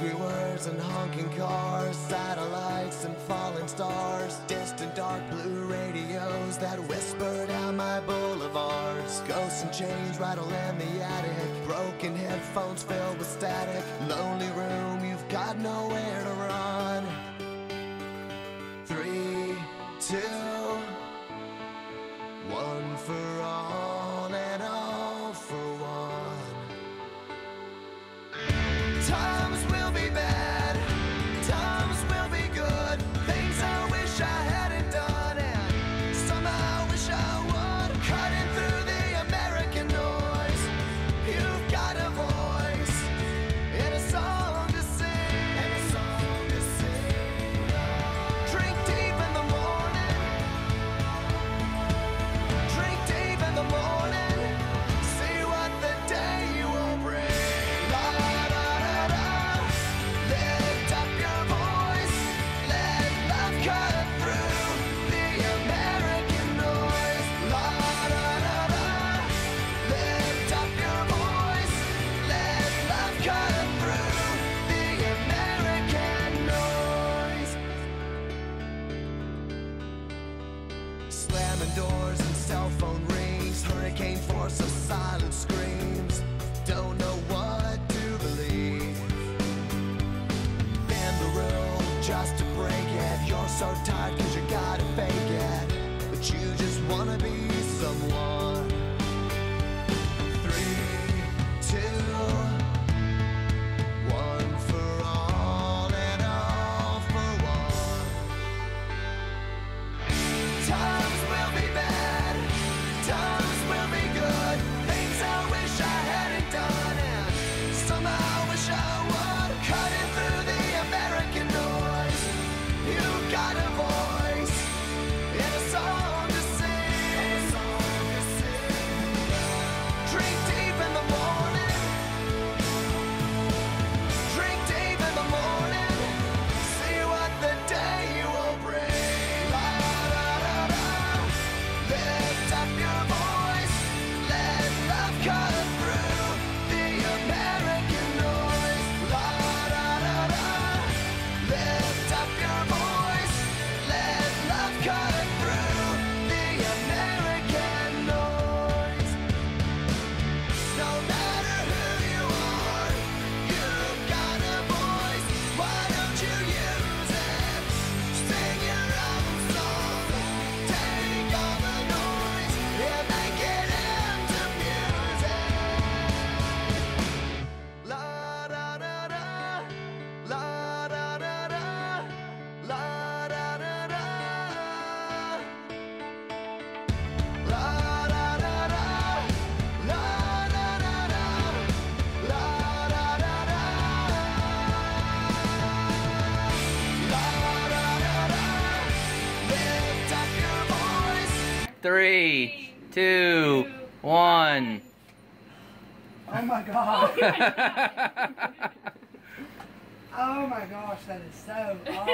angry words and honking cars, satellites and falling stars, distant dark blue radios that whisper down my boulevards. Ghosts and chains rattle in the attic, broken headphones filled with static, lonely room, you've got nowhere to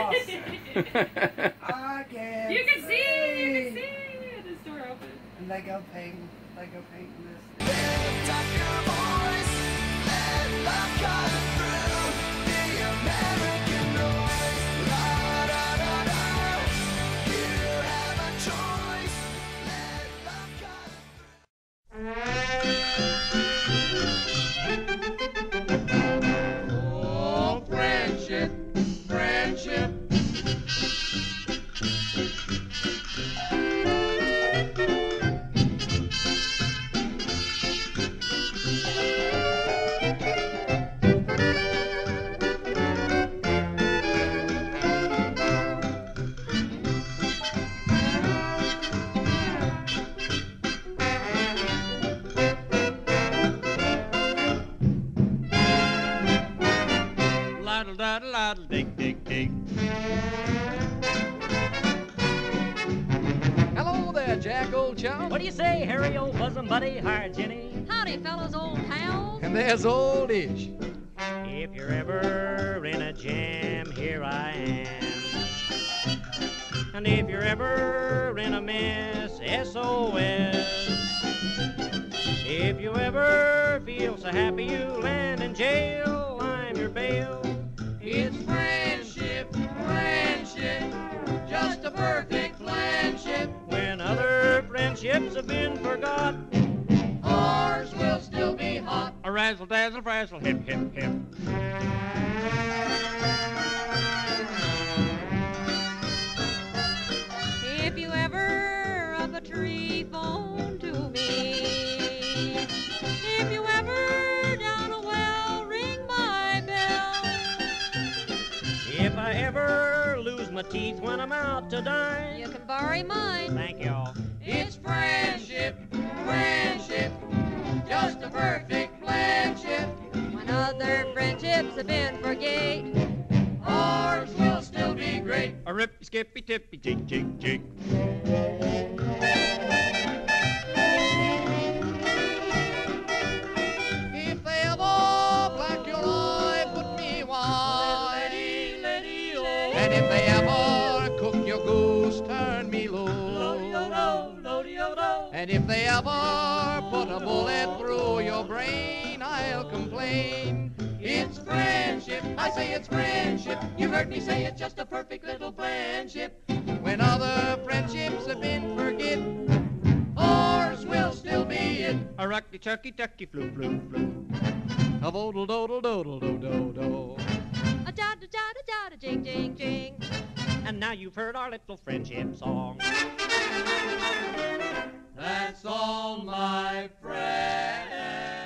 awesome. You can see, you can see. This door open. And they go painting, they painting this. Lift up your voice, let love cut through the American. And if you're ever in a mess, SOS. If you ever feel so happy you land in jail, I'm your bail. It's friendship, friendship, just a perfect friendship. When other friendships have been forgot, ours will still be hot. A razzle dazzle frazzle, hip hip hip. If you ever down a well, ring my bell. if I ever lose my teeth when I'm out to dine, You can borrow mine. thank y'all. It's friendship, friendship, just a perfect friendship. When other friendships have been forgate. Ours will still be great. A rippy skippy tippy jig jig jig. And if they ever cook your goose, turn me loose. And if they ever put a bullet through your brain, I'll complain. It's friendship, I say it's friendship. You've heard me say it's just a perfect little friendship. When other friendships have been forget, ours will still be it. A rocky chucky ducky flu flu flu. A vodle dodle dodle do do do. A da da da da da da jing jing jing. And now you've heard our little friendship song. That's all, my friend.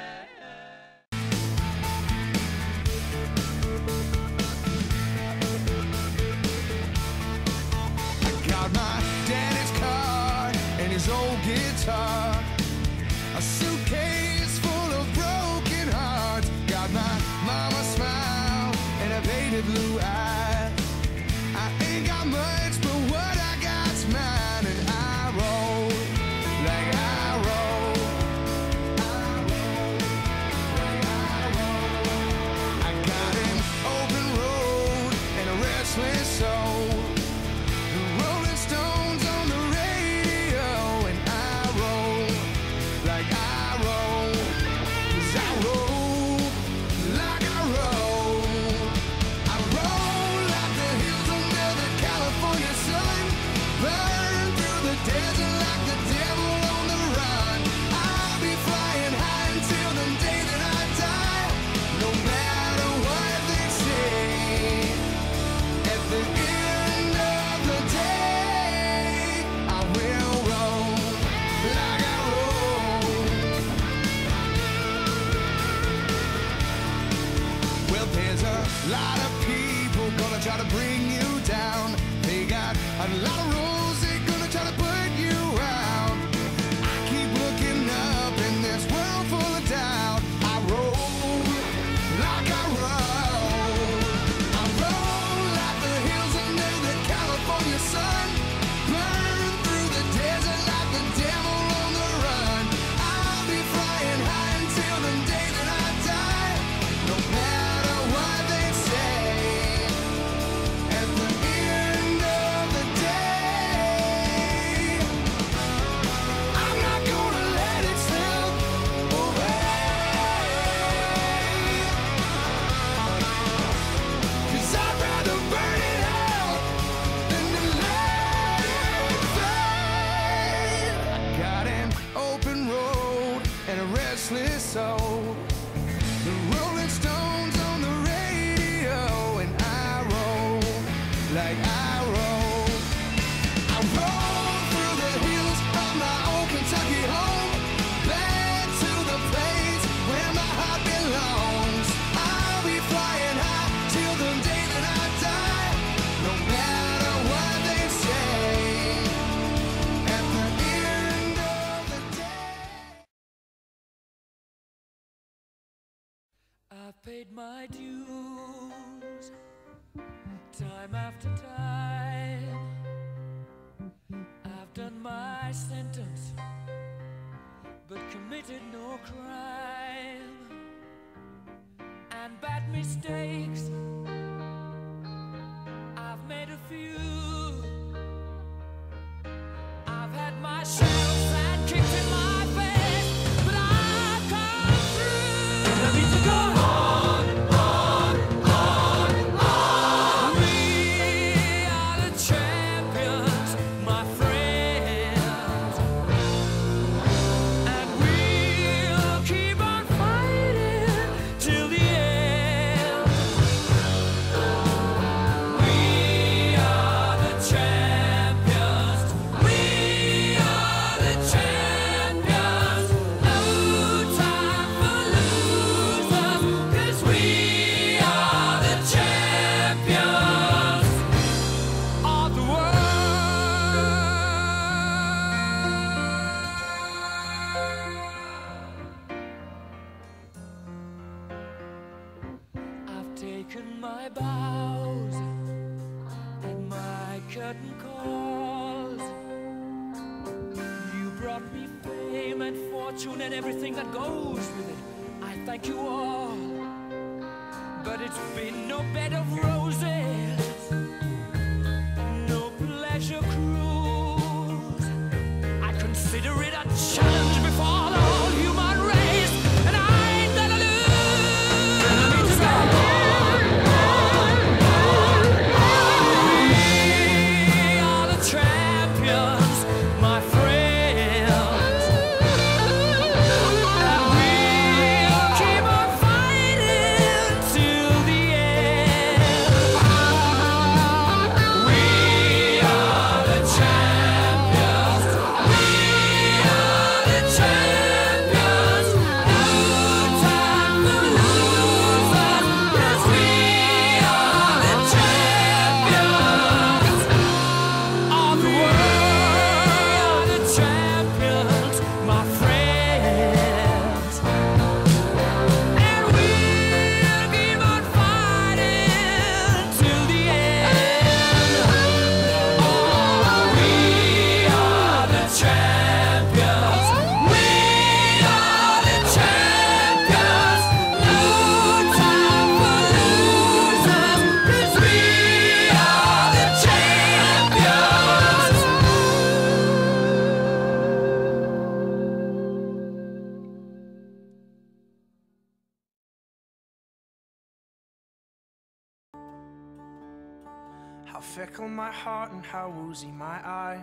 My heart and how woozy my eyes.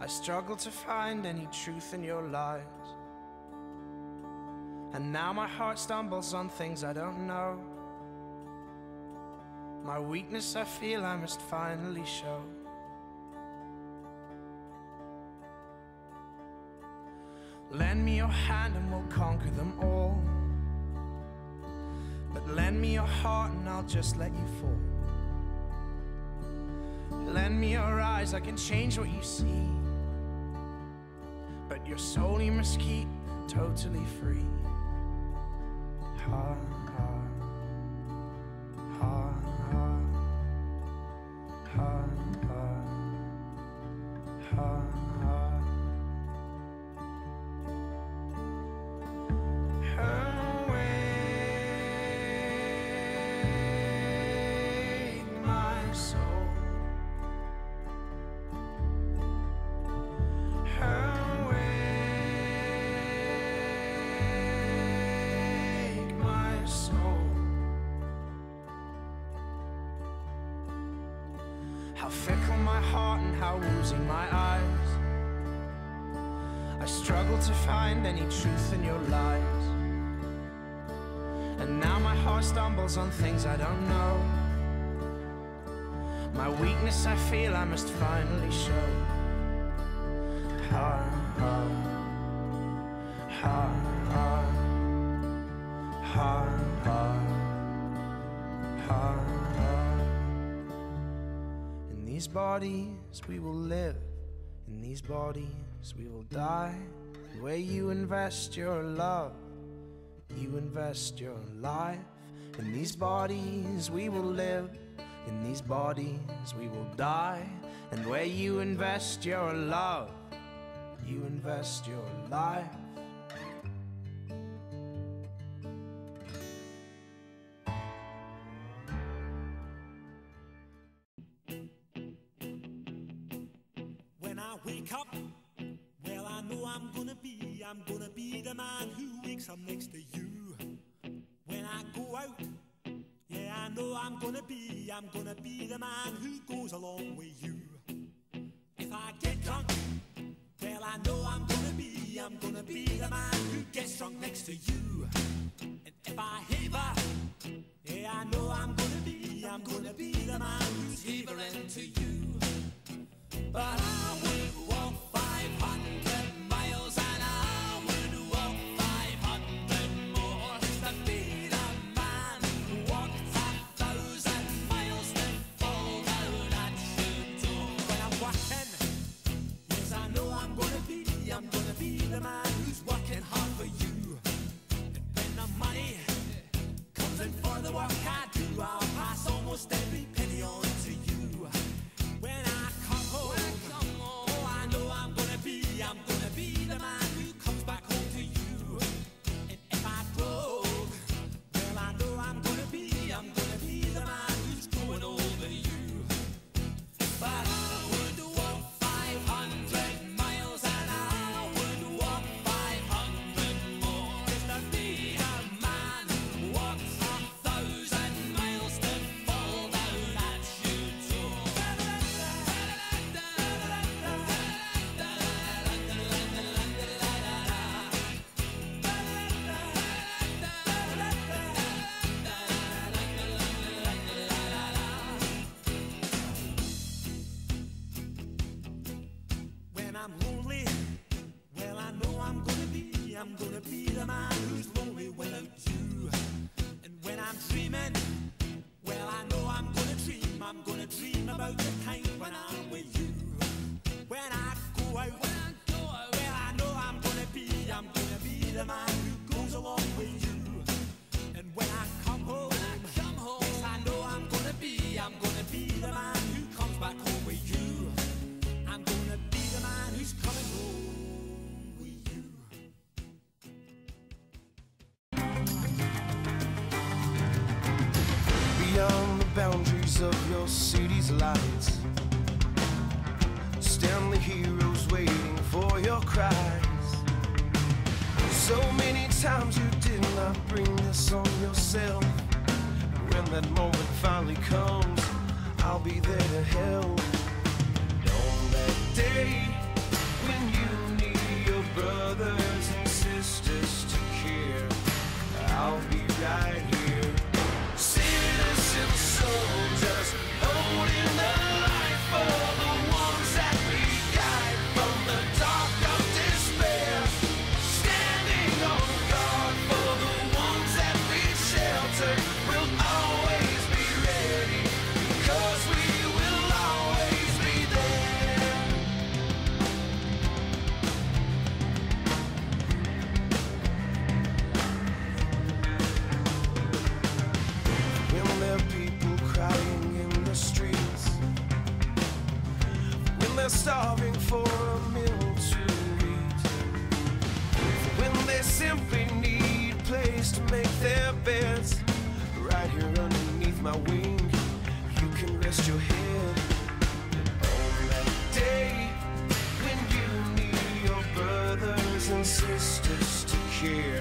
I struggle to find any truth in your lies. And now my heart stumbles on things I don't know. My weakness I feel I must finally show. Lend me your hand and we'll conquer them all. But lend me your heart and I'll just let you fall. Lend me your eyes, I can change what you see. But your soul you must keep totally free. Ha, ha. Ha, ha. Ha, ha. Ha. Awake my soul. How fickle my heart and how woozy my eyes. I struggle to find any truth in your lies. And now my heart stumbles on things I don't know. My weakness I feel I must finally show. Ha, ha. Bodies we will live. In these bodies we will die. Where you invest your love, you invest your life. In these bodies we will live. In these bodies we will die. And where you invest your love, you invest your life. I wake up, well, I know I'm gonna be, I'm gonna be the man who wakes up next to you. When I go out, yeah, I know I'm gonna be, I'm gonna be the man who goes along with you. If I get drunk, well, I know I'm gonna be, I'm gonna be the man who gets drunk next to you. And if I heaver, yeah, I know I'm gonna be, I'm gonna be the man But I would walk of your city's lights. Stand the heroes waiting for your cries. So many times you did not bring this on yourself. When that moment finally comes I'll be there to help. And on that day When you need your brothers and sisters to care I'll be right here. Citizen soldier. Yeah.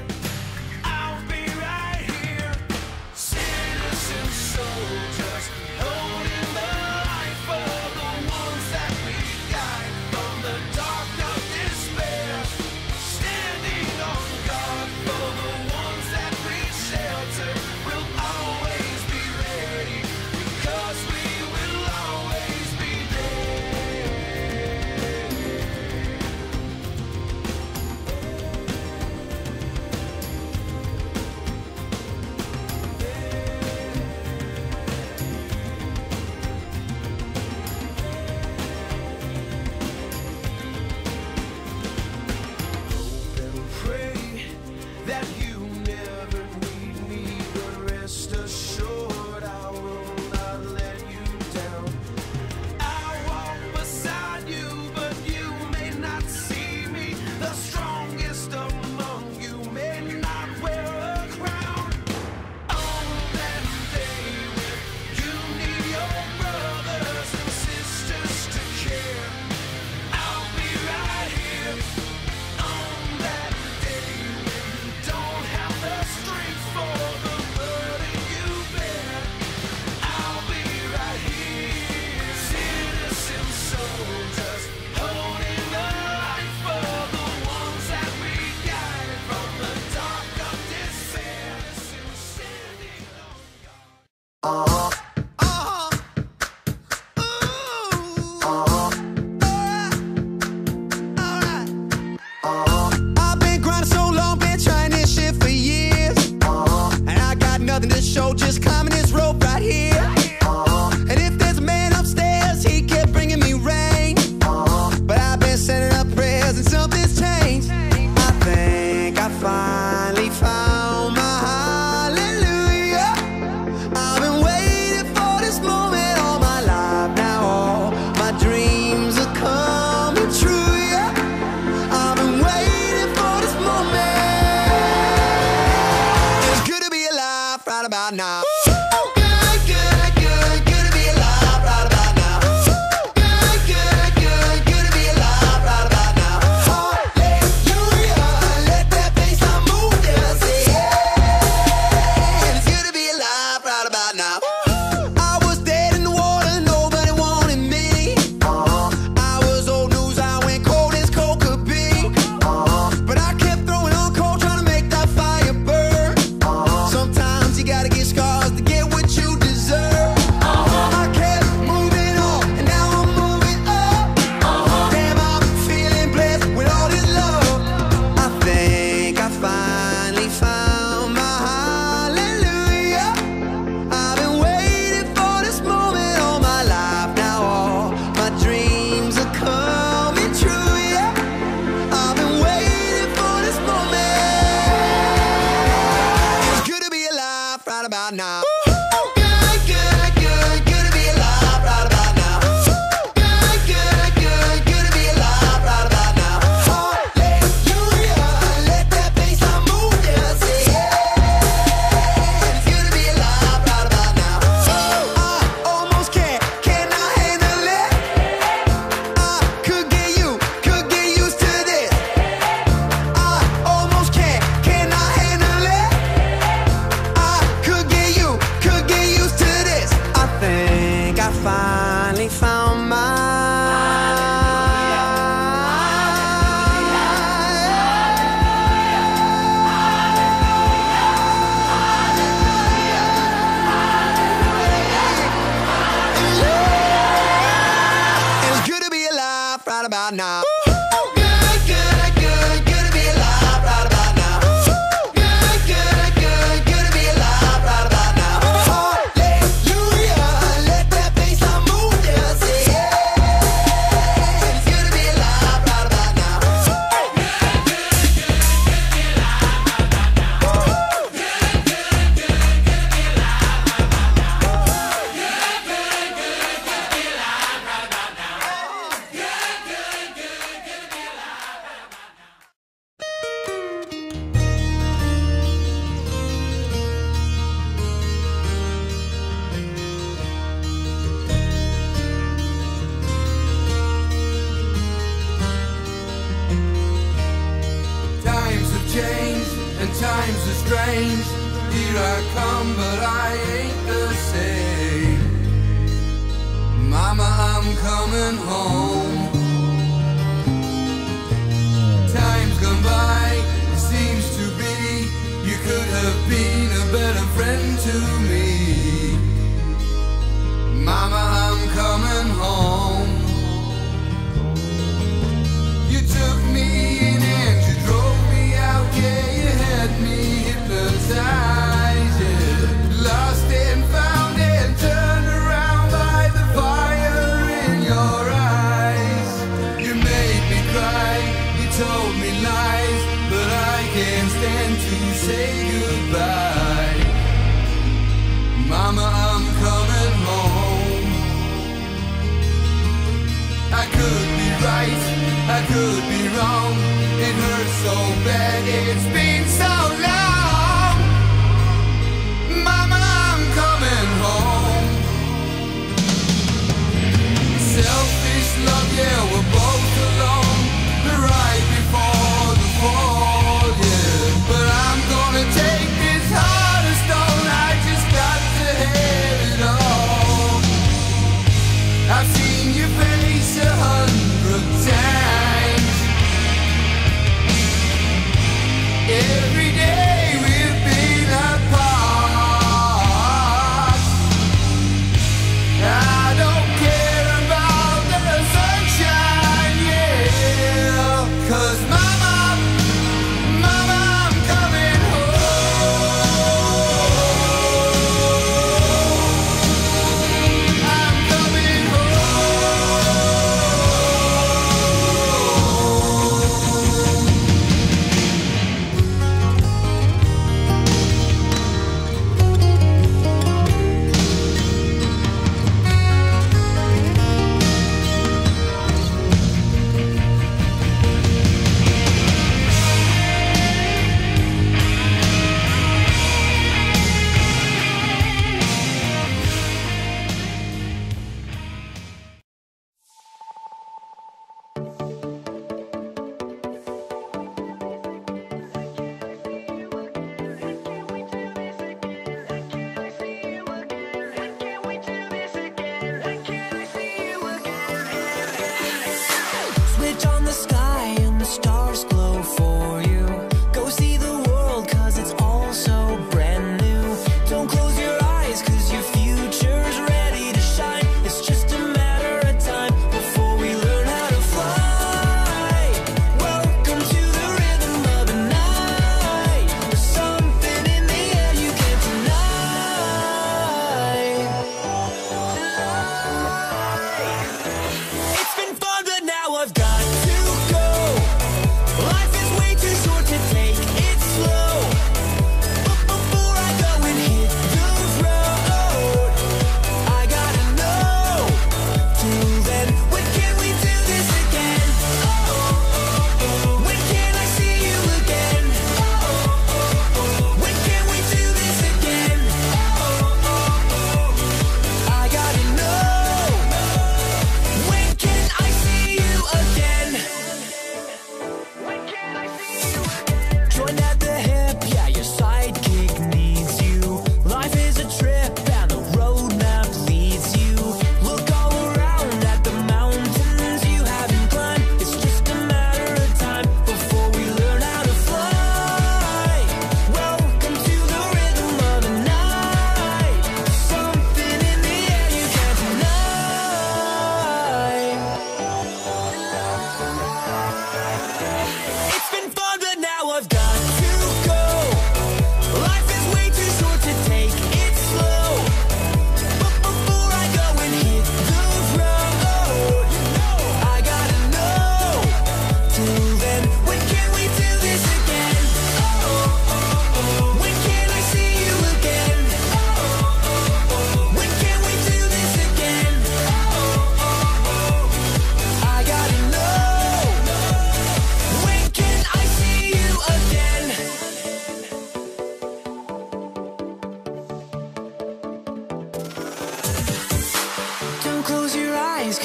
about now.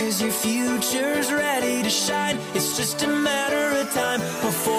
Cause your future's ready to shine. It's just a matter of time before.